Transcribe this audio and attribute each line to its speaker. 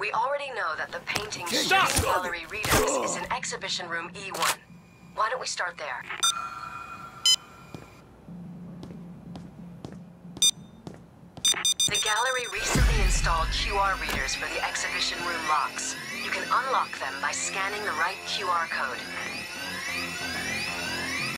Speaker 1: We already know that the painting
Speaker 2: Stop!
Speaker 1: Gallery Redux is in Exhibition Room E1. Why don't we start there? The gallery recently installed QR readers for the exhibition room locks. You can unlock them by scanning the right QR code.